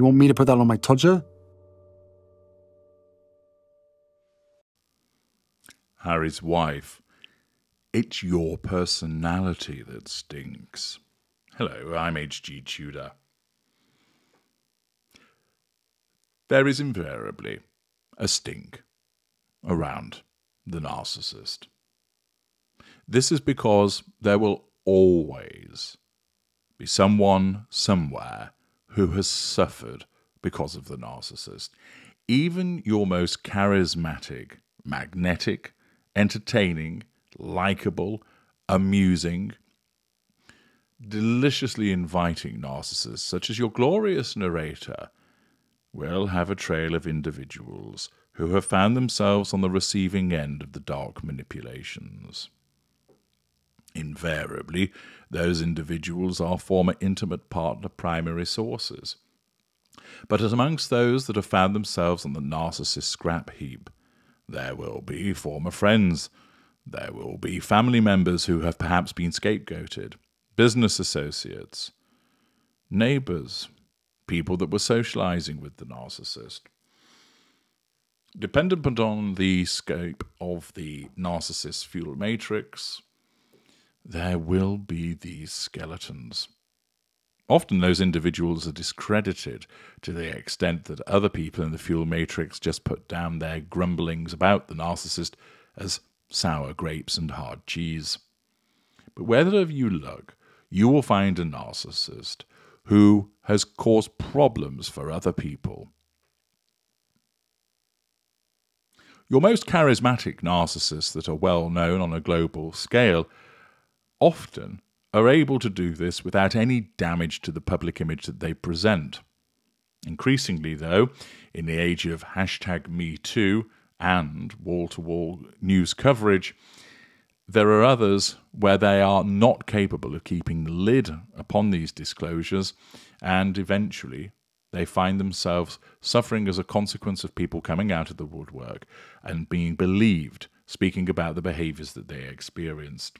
You want me to put that on my todger? Harry's wife. It's your personality that stinks. Hello, I'm H.G. Tudor. There is invariably a stink around the narcissist. This is because there will always be someone somewhere who has suffered because of the narcissist. Even your most charismatic, magnetic, entertaining, likable, amusing, deliciously inviting narcissists, such as your glorious narrator, will have a trail of individuals who have found themselves on the receiving end of the dark manipulations. Invariably, those individuals are former intimate partner primary sources. But as amongst those that have found themselves on the narcissist scrap heap, there will be former friends, there will be family members who have perhaps been scapegoated, business associates, neighbors, people that were socializing with the narcissist. Dependent upon the scope of the narcissist fuel matrix, there will be these skeletons. Often those individuals are discredited to the extent that other people in the fuel matrix just put down their grumblings about the narcissist as sour grapes and hard cheese. But wherever you look, you will find a narcissist who has caused problems for other people. Your most charismatic narcissists that are well known on a global scale often are able to do this without any damage to the public image that they present. Increasingly, though, in the age of hashtag MeToo and wall to wall news coverage, there are others where they are not capable of keeping the lid upon these disclosures, and eventually they find themselves suffering as a consequence of people coming out of the woodwork and being believed speaking about the behaviors that they experienced.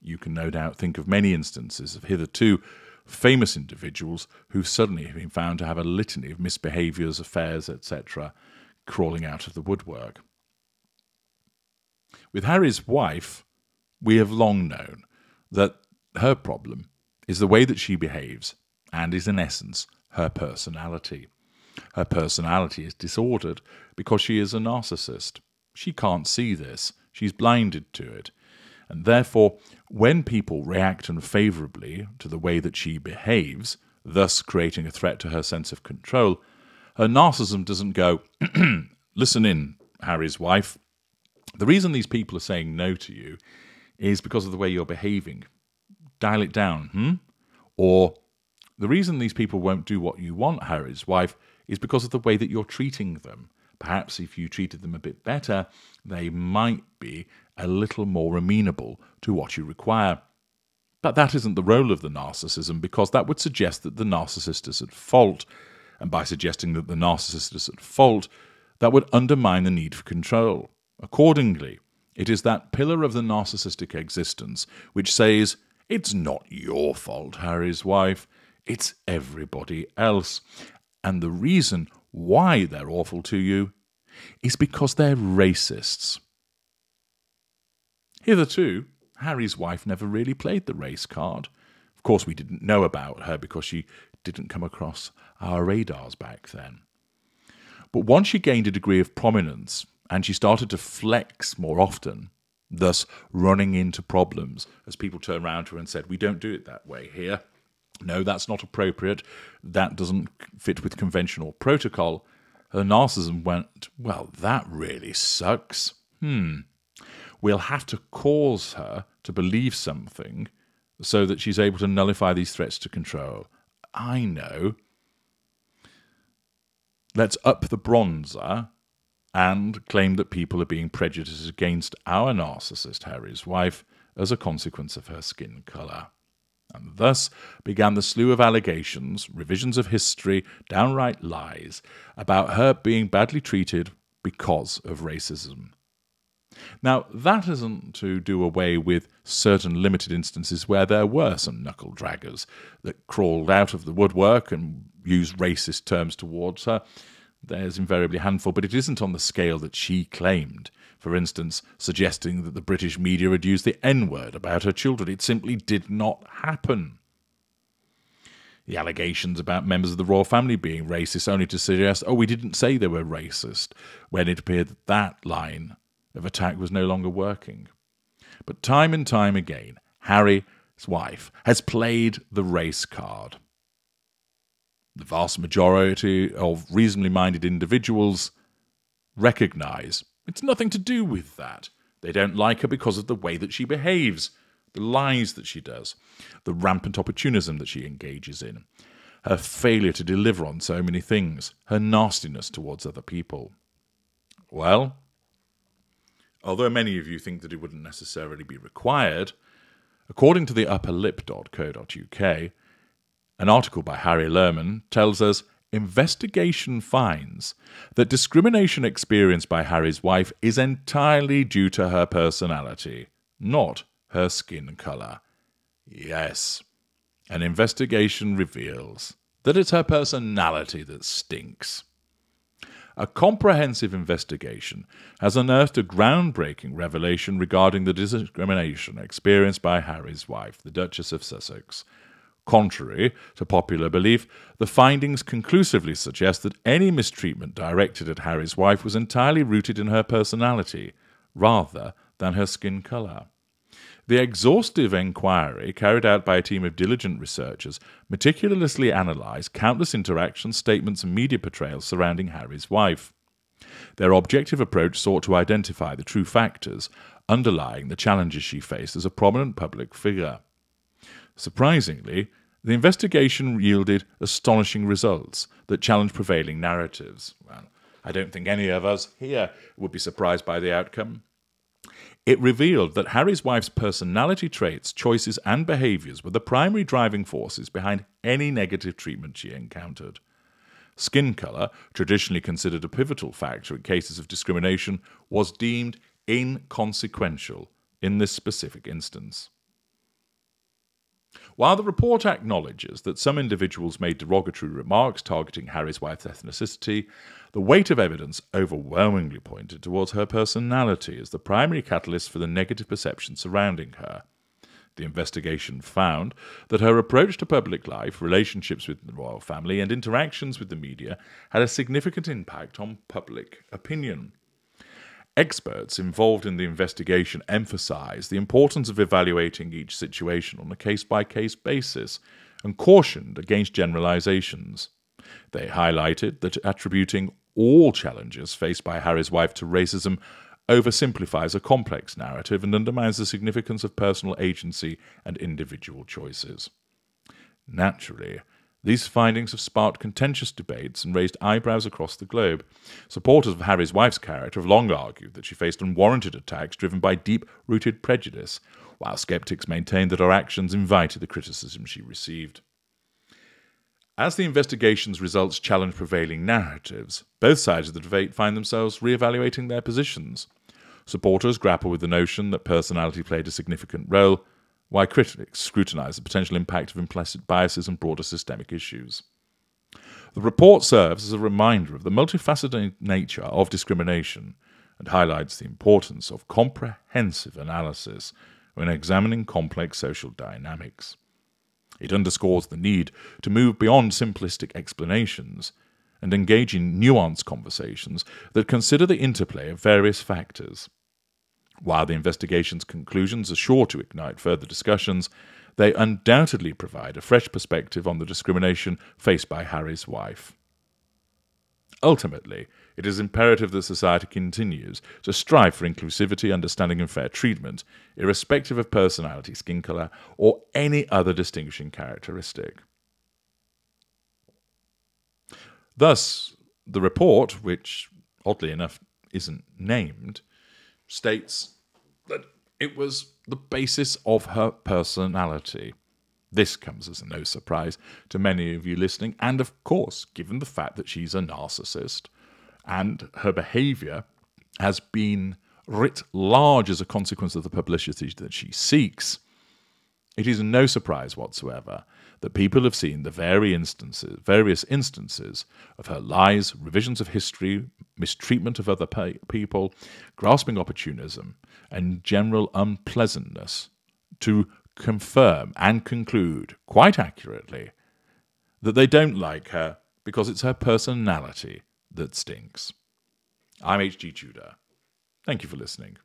You can no doubt think of many instances of hitherto famous individuals who suddenly have been found to have a litany of misbehaviours, affairs, etc., crawling out of the woodwork. With Harry's wife, we have long known that her problem is the way that she behaves and is, in essence, her personality. Her personality is disordered because she is a narcissist. She can't see this, she's blinded to it. And therefore, when people react unfavorably to the way that she behaves, thus creating a threat to her sense of control, her narcissism doesn't go, listen in, Harry's wife. The reason these people are saying no to you is because of the way you're behaving. Dial it down, hmm? Or the reason these people won't do what you want, Harry's wife, is because of the way that you're treating them. Perhaps if you treated them a bit better, they might be a little more amenable to what you require. But that isn't the role of the narcissism because that would suggest that the narcissist is at fault. And by suggesting that the narcissist is at fault, that would undermine the need for control. Accordingly, it is that pillar of the narcissistic existence which says, It's not your fault, Harry's wife, it's everybody else. And the reason why they're awful to you is because they're racists. Hitherto, Harry's wife never really played the race card. Of course, we didn't know about her because she didn't come across our radars back then. But once she gained a degree of prominence and she started to flex more often, thus running into problems as people turned around to her and said, We don't do it that way here. No, that's not appropriate. That doesn't fit with conventional protocol. Her narcissism went, Well, that really sucks. Hmm. We'll have to cause her to believe something so that she's able to nullify these threats to control. I know. Let's up the bronzer and claim that people are being prejudiced against our narcissist, Harry's wife, as a consequence of her skin colour. And thus began the slew of allegations, revisions of history, downright lies about her being badly treated because of racism. Now, that isn't to do away with certain limited instances where there were some knuckle draggers that crawled out of the woodwork and used racist terms towards her. There's invariably a handful, but it isn't on the scale that she claimed. For instance, suggesting that the British media had used the N word about her children. It simply did not happen. The allegations about members of the royal family being racist only to suggest, oh, we didn't say they were racist, when it appeared that that line of attack was no longer working. But time and time again, Harry's wife has played the race card. The vast majority of reasonably minded individuals recognize it's nothing to do with that. They don't like her because of the way that she behaves, the lies that she does, the rampant opportunism that she engages in, her failure to deliver on so many things, her nastiness towards other people. Well, although many of you think that it wouldn't necessarily be required, according to the upperlip.co.uk, an article by Harry Lerman tells us investigation finds that discrimination experienced by Harry's wife is entirely due to her personality, not her skin colour. Yes, an investigation reveals that it's her personality that stinks. A comprehensive investigation has unearthed a groundbreaking revelation regarding the discrimination experienced by Harry's wife, the Duchess of Sussex, Contrary to popular belief, the findings conclusively suggest that any mistreatment directed at Harry's wife was entirely rooted in her personality, rather than her skin colour. The exhaustive inquiry, carried out by a team of diligent researchers, meticulously analysed countless interactions, statements, and media portrayals surrounding Harry's wife. Their objective approach sought to identify the true factors underlying the challenges she faced as a prominent public figure. Surprisingly, the investigation yielded astonishing results that challenged prevailing narratives. Well, I don't think any of us here would be surprised by the outcome. It revealed that Harry's wife's personality traits, choices, and behaviours were the primary driving forces behind any negative treatment she encountered. Skin colour, traditionally considered a pivotal factor in cases of discrimination, was deemed inconsequential in this specific instance. While the report acknowledges that some individuals made derogatory remarks targeting Harry's wife's ethnicity, the weight of evidence overwhelmingly pointed towards her personality as the primary catalyst for the negative perception surrounding her. The investigation found that her approach to public life, relationships with the royal family, and interactions with the media had a significant impact on public opinion. Experts involved in the investigation emphasized the importance of evaluating each situation on a case by case basis and cautioned against generalizations. They highlighted that attributing all challenges faced by Harry's wife to racism oversimplifies a complex narrative and undermines the significance of personal agency and individual choices. Naturally, these findings have sparked contentious debates and raised eyebrows across the globe. Supporters of Harry's wife's character have long argued that she faced unwarranted attacks driven by deep rooted prejudice, while skeptics maintain that her actions invited the criticism she received. As the investigation's results challenge prevailing narratives, both sides of the debate find themselves re-evaluating their positions. Supporters grapple with the notion that personality played a significant role, why critics scrutinise the potential impact of implicit biases and broader systemic issues. The report serves as a reminder of the multifaceted nature of discrimination and highlights the importance of comprehensive analysis when examining complex social dynamics. It underscores the need to move beyond simplistic explanations and engage in nuanced conversations that consider the interplay of various factors. While the investigation's conclusions are sure to ignite further discussions, they undoubtedly provide a fresh perspective on the discrimination faced by Harry's wife. Ultimately, it is imperative that society continues to strive for inclusivity, understanding, and fair treatment, irrespective of personality, skin colour, or any other distinguishing characteristic. Thus, the report, which oddly enough isn't named, states that it was the basis of her personality. This comes as no surprise to many of you listening, and of course, given the fact that she's a narcissist and her behavior has been writ large as a consequence of the publicity that she seeks, it is no surprise whatsoever that people have seen the very instances, various instances of her lies, revisions of history, mistreatment of other people, grasping opportunism, and general unpleasantness to confirm and conclude quite accurately that they don't like her because it's her personality that stinks. I'm H.G. Tudor. Thank you for listening.